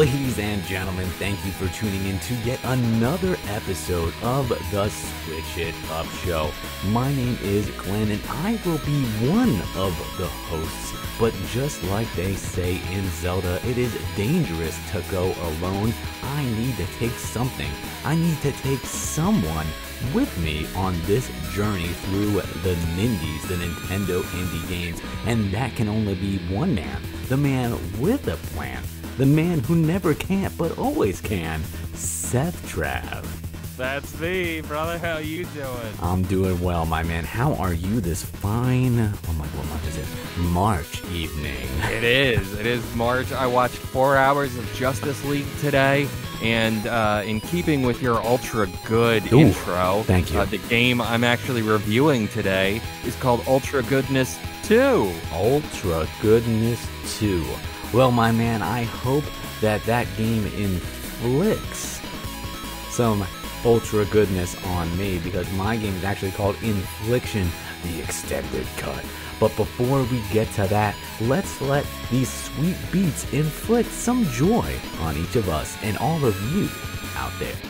Ladies and gentlemen, thank you for tuning in to yet another episode of the Switch It Up Show. My name is Glenn and I will be one of the hosts. But just like they say in Zelda, it is dangerous to go alone. I need to take something. I need to take someone with me on this journey through the Nindies, the Nintendo indie games. And that can only be one man, the man with a plan, the man who never can't but always can, Seth Trav. That's me, brother. How you doing? I'm doing well, my man. How are you this fine, oh my, what month is it? March evening. It is. It is March. I watched four hours of Justice League today, and uh, in keeping with your ultra good Ooh, intro, thank you. Uh, the game I'm actually reviewing today is called Ultra Goodness 2. Ultra Goodness 2. Well, my man, I hope that that game inflicts some ultra goodness on me because my game is actually called Infliction the Extended Cut. But before we get to that, let's let these sweet beats inflict some joy on each of us and all of you out there.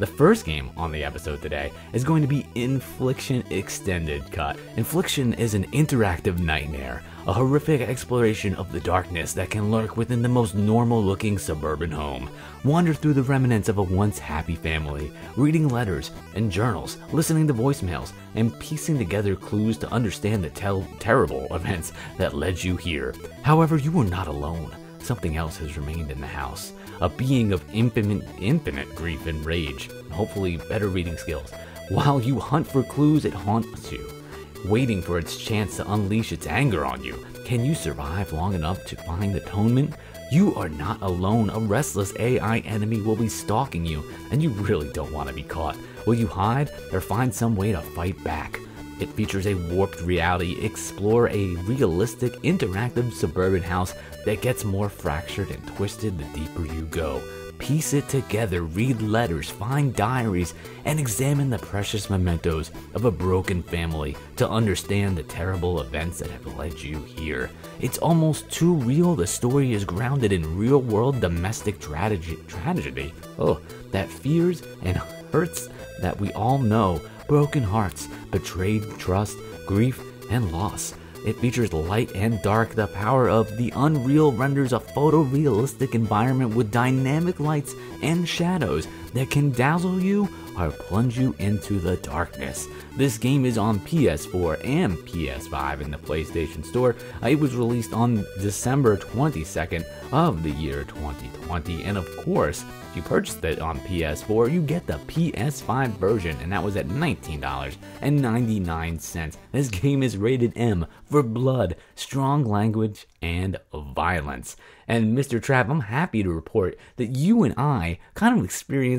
The first game on the episode today is going to be Infliction Extended Cut. Infliction is an interactive nightmare, a horrific exploration of the darkness that can lurk within the most normal looking suburban home. Wander through the remnants of a once happy family, reading letters and journals, listening to voicemails, and piecing together clues to understand the terrible events that led you here. However, you are not alone. Something else has remained in the house. A being of infinite, infinite grief and rage, and hopefully better reading skills. While you hunt for clues, it haunts you, waiting for its chance to unleash its anger on you. Can you survive long enough to find atonement? You are not alone. A restless AI enemy will be stalking you, and you really don't want to be caught. Will you hide or find some way to fight back? It features a warped reality, explore a realistic, interactive suburban house that gets more fractured and twisted the deeper you go. Piece it together, read letters, find diaries, and examine the precious mementos of a broken family to understand the terrible events that have led you here. It's almost too real. The story is grounded in real world domestic tragedy, tragedy. Oh, that fears and hurts that we all know broken hearts, betrayed trust, grief, and loss. It features light and dark. The power of the Unreal renders a photorealistic environment with dynamic lights and shadows that can dazzle you or plunge you into the darkness. This game is on PS4 and PS5 in the PlayStation Store. Uh, It was released on December 22nd of the year 2020, and of course, if you purchased it on PS4, you get the PS5 version, and that was at $19.99. This game is rated M for blood, strong language, and violence. And Mr. Trap, I'm happy to report that you and I kind of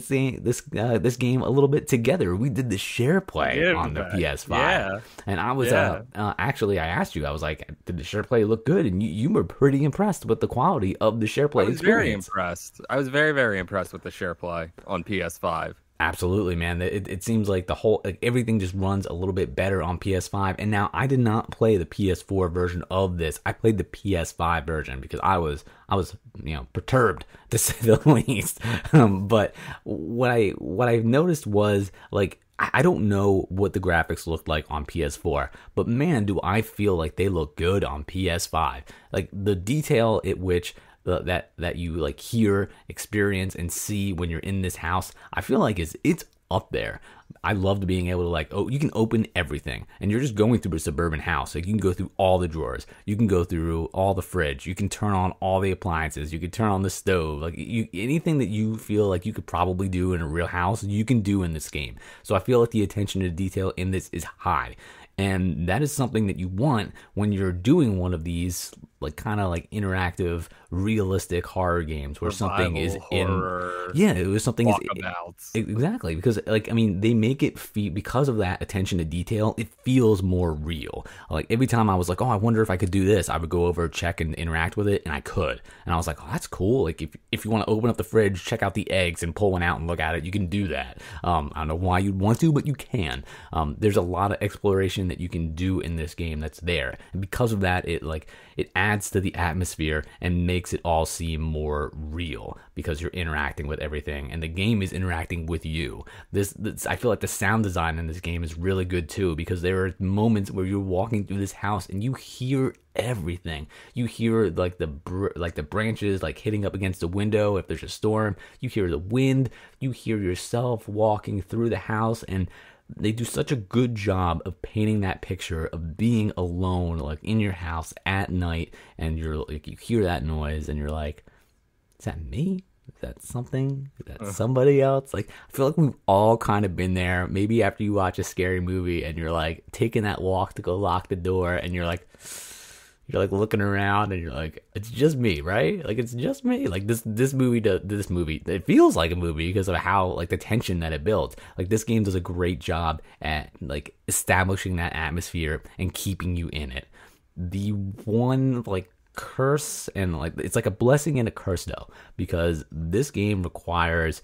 experiencing this uh, this game a little bit together. We did the share play on the in. PS5, Yeah. and I was Yeah. uh, uh, actually I asked you, I was like, did the share play look good? And you, you were pretty impressed with the quality of the share play I was very impressed. I was very, very impressed with the share play on PS5. Absolutely, man. It, it seems like the whole like, everything just runs a little bit better on PS5. And now I did not play the PS4 version of this. I played the PS5 version because I was I was you know perturbed to say the least. Um, but what I what I noticed was like I don't know what the graphics looked like on PS4, but man, do I feel like they look good on PS5. Like the detail at which that that you like hear, experience, and see when you're in this house, I feel like is it's up there. I loved being able to like oh you can open everything and you're just going through a suburban house. Like you can go through all the drawers, you can go through all the fridge, you can turn on all the appliances, you can turn on the stove, like you anything that you feel like you could probably do in a real house, you can do in this game. So I feel like the attention to detail in this is high. And that is something that you want when you're doing one of these, like kind of like interactive realistic horror games where something is horror, in yeah, it was something is. Exactly, because like I mean, they make it feel because of that attention to detail. It feels more real. Like every time I was like, oh, I wonder if I could do this, I would go over, check, and interact with it, and I could. And I was like, oh, that's cool. Like if if you want to open up the fridge, check out the eggs, and pull one out and look at it, you can do that. Um, I don't know why you'd want to, but you can. Um, there's a lot of exploration that you can do in this game that's there, and because of that, it like it adds to the atmosphere and makes it all seem more real because you're interacting with everything and the game is interacting with you. This, this, I feel like the sound design in this game is really good too because there are moments where you're walking through this house and you hear everything. You hear like the br- like the branches like hitting up against the window if there's a storm. You hear the wind. You hear yourself walking through the house and they do such a good job of painting that picture of being alone like in your house at night and you're like you hear that noise and you're like is that me? Is that something? Is that uh. somebody else? Like i feel like we've all kind of been there. Maybe after you watch a scary movie and you're like taking that walk to go lock the door and you're like you're like looking around and you're like it's just me right? Like it's just me. Like this this movie does this movie it feels like a movie because of how like the tension that it builds like this game does a great job at like establishing that atmosphere and keeping you in it. The one like curse and like it's like a blessing and a curse though because this game requires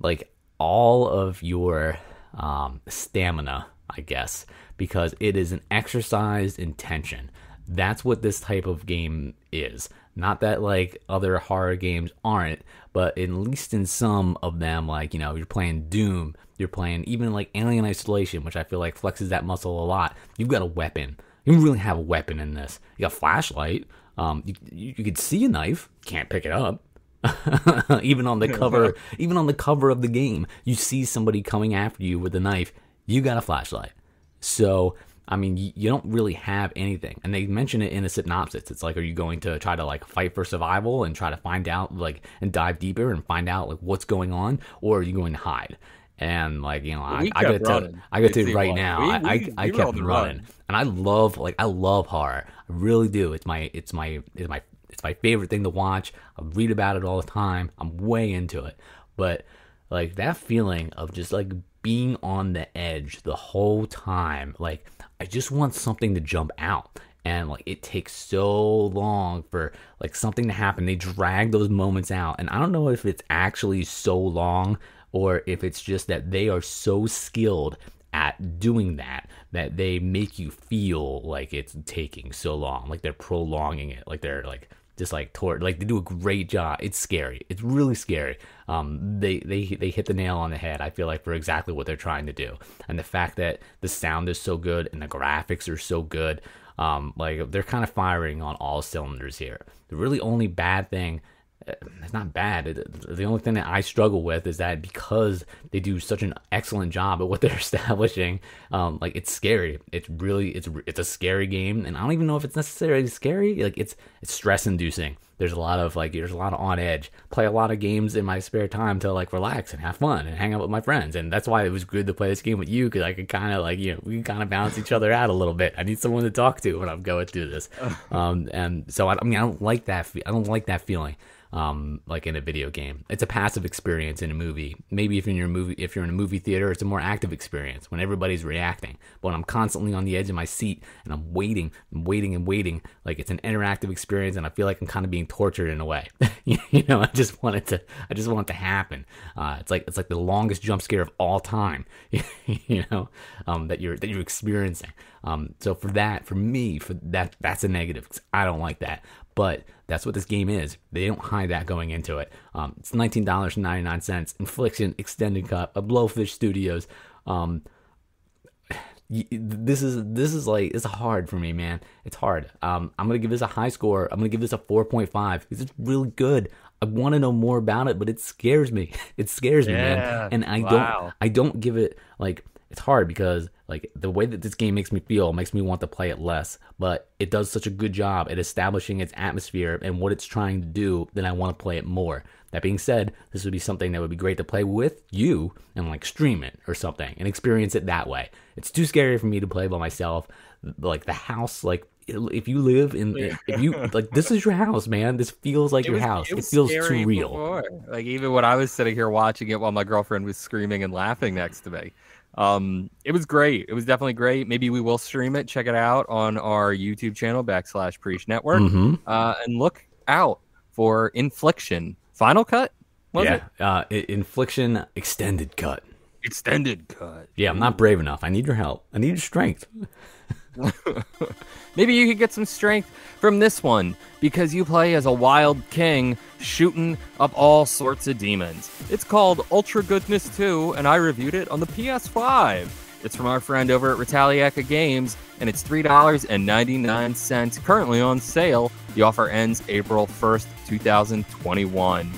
like all of your um stamina i guess because it is an exercise in tension that's what this type of game is. Not that like other horror games aren't, but at least in some of them, like, you know, you're playing Doom, you're playing even like Alien Isolation, which I feel like flexes that muscle a lot. You've got a weapon. You really have a weapon in this. You got a flashlight. Um, you, you, you could see a knife, can't pick it up. even on the cover, even on the cover of the game, you see somebody coming after you with a knife. You got a flashlight. So I mean, you, don't really have anything. And they mention it in the synopsis. It's like, are you going to try to like fight for survival and try to find out like and dive deeper and find out like what's going on, or are you going to hide? And like you know, I, I got to I got to right now. We, I, I, I kept running, run. and I love like I love horror. I really do. It's my it's my it's my it's my favorite thing to watch. I read about it all the time. I'm way into it. But like that feeling of just like being on the edge the whole time, like I just want something to jump out. And like it takes so long for like something to happen. They drag those moments out. And I don't know if it's actually so long or if it's just that they are so skilled at doing that that they make you feel like it's taking so long like they're prolonging it like they're like just like toward like they do a great job. It's scary. It's really scary. Um, they they they hit the nail on the head. I feel like for exactly what they're trying to do, and the fact that the sound is so good and the graphics are so good. Um, like they're kind of firing on all cylinders here. The really only bad thing it's not bad. the only thing that I struggle with is that because they do such an excellent job at what they're establishing, um, like it's scary. It's really it's it's a scary game, and I don't even know if it's necessarily scary. Like it's it's stress inducing. There's a lot of like there's a lot of on edge. Play a lot of games in my spare time to like relax and have fun and hang out with my friends, and that's why it was good to play this game with you because I could kind of like you know we can kind of balance each other out a little bit. I need someone to talk to when I'm going through this, um, and so I, I mean I don't like that. I don't like that feeling um, like in a video game. It's a passive experience in a movie. Maybe if you're in a movie, if you're in a movie theater, it's a more active experience when everybody's reacting. But when I'm constantly on the edge of my seat and I'm waiting, and waiting and waiting, like it's an interactive experience, and I feel like I'm kind of being tortured in a way. you know, I just want it to, I just want it to happen. Uh, it's like it's like the longest jump scare of all time. you know, um, that you're that you're experiencing. Um, so for that, for me, for that, that's a negative. I don't like that. But that's what this game is. They don't hide that going into it. Um, it's nineteen dollars and ninety nine cents. Infliction extended cut of Blowfish Studios. Um, this is this is like it's hard for me, man. It's hard. Um, I'm gonna give this a high score. I'm gonna give this a 4.5 because it's really good. I want to know more about it, but it scares me. It scares me, yeah. man. And I wow. don't I don't give it like it's hard because like the way that this game makes me feel makes me want to play it less but it does such a good job at establishing its atmosphere and what it's trying to do that i want to play it more that being said this would be something that would be great to play with you and like stream it or something and experience it that way it's too scary for me to play by myself like the house like if you live in, if you like, this is your house, man. This feels like It your was- house. it It, feels too real. before. Like even when I was sitting here watching it while my girlfriend was screaming and laughing next to me. Um, it was great. It was definitely great. Maybe we will stream it. Check it out on our YouTube channel backslash Preesh Network. hmm Uh, and look out for Infliction Final Cut. Was yeah, it uh, infliction extended cut. extended cut? Yeah, I'm not brave enough. I need your help. I need your strength. Maybe you could get some strength from this one because you play as a wild king shooting up all sorts of demons. It's called Ultra Goodness 2, and I reviewed it on the PS5. It's from our friend over at Ratalaika Games, and it's $3.99 currently on sale. The offer ends April 1st, 2021.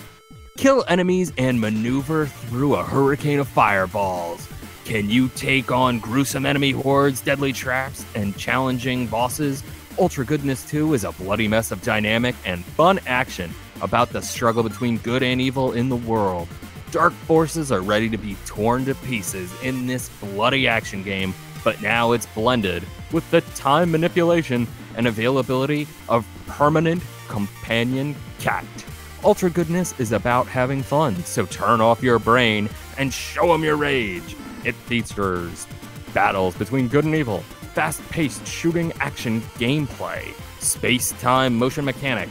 Kill enemies and maneuver through a hurricane of fireballs. Can you take on gruesome enemy hordes, deadly traps, and challenging bosses? Ultra Goodness 2 is a bloody mess of dynamic and fun action about the struggle between good and evil in the world. Dark forces are ready to be torn to pieces in this bloody action game, but now it's blended with the time manipulation and availability of permanent companion cat. Ultra Goodness is about having fun, so turn off your brain and show them your rage. It features battles between good and evil, fast paced shooting action gameplay, space time motion mechanic,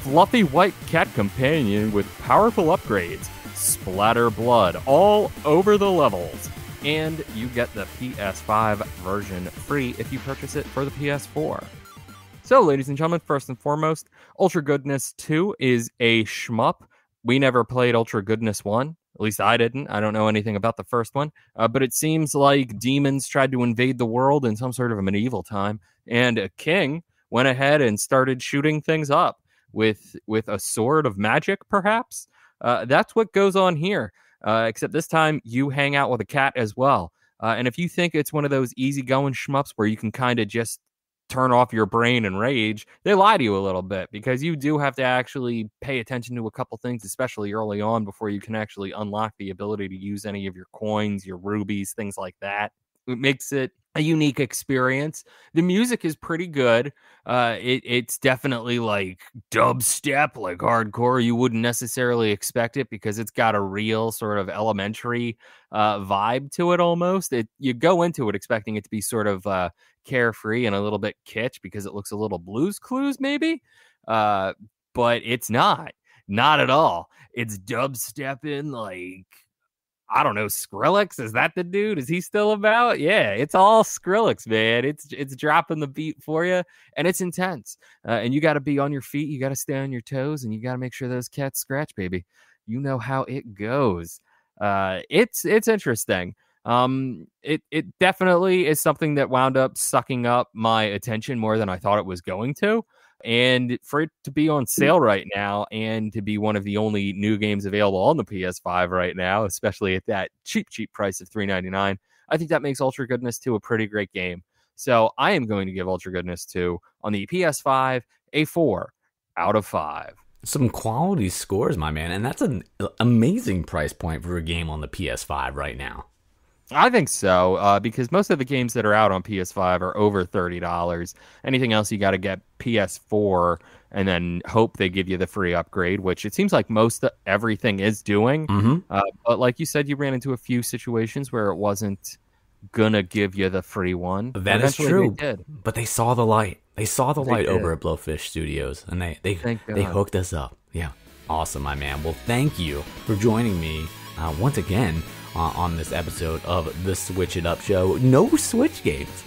fluffy white cat companion with powerful upgrades, splatter blood all over the levels, and you get the PS5 version free if you purchase it for the PS4. So, ladies and gentlemen, first and foremost, Ultra Goodness 2 is a shmup. We never played Ultra Goodness 1. At least I didn't. I don't know anything about the first one. Uh, but it seems like demons tried to invade the world in some sort of a medieval time, and a king went ahead and started shooting things up with with a sword of magic, perhaps. Uh, that's what goes on here. Uh, except this time you hang out with a cat as well. Uh, and if you think it's one of those easygoing shmups where you can kind of just turn off your brain and rage, they lie to you a little bit because you do have to actually pay attention to a couple things, especially early on, before you can actually unlock the ability to use any of your coins, your rubies, things like that. It makes it a unique experience. The music is pretty good. Uh, it, it's definitely like dubstep, like hardcore. You wouldn't necessarily expect it because it's got a real sort of elementary uh, vibe to it almost. It you go into it expecting it to be sort of uh, carefree and a little bit kitsch because it looks a little blues clues maybe, uh, but it's not. Not at all. It's dubstepping like I don't know, Skrillex. Is that the dude? Is he still about? Yeah, it's all Skrillex, man. It's it's dropping the beat for you, and it's intense. Uh, and you got to be on your feet. You got to stay on your toes, and you got to make sure those cats scratch, baby. You know how it goes. Uh, it's it's interesting. Um, it it definitely is something that wound up sucking up my attention more than I thought it was going to. And for it to be on sale right now and to be one of the only new games available on the PS5 right now, especially at that cheap, cheap price of $3.99, I think that makes Ultra Goodness 2 a pretty great game. So I am going to give Ultra Goodness 2 on the PS5 a 4 out of 5. Some quality scores, my man, and that's an amazing price point for a game on the PS5 right now. I think so, uh, because most of the games that are out on PS5 are over thirty dollars. Anything else, you got to get PS4, and then hope they give you the free upgrade, which it seems like most of everything is doing. Mm-hmm. Uh, but like you said, you ran into a few situations where it wasn't gonna give you the free one. That is true. They did. But they saw the light. They saw the They light over at Blowfish Studios, and they they Thank they God. hooked us up. Yeah, awesome, my man. Well, thank you for joining me uh, once again uh, on this episode of the Switch It Up Show. No Switch games.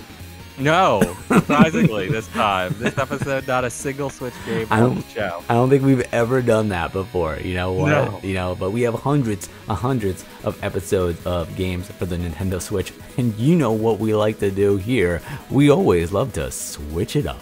No, surprisingly, this time, this episode, not a single Switch game I don't- the show. I don't think we've ever done that before. You know what? No. You know, but we have hundreds and hundreds of episodes of games for the Nintendo Switch, and you know what we like to do here. We always love to switch it up.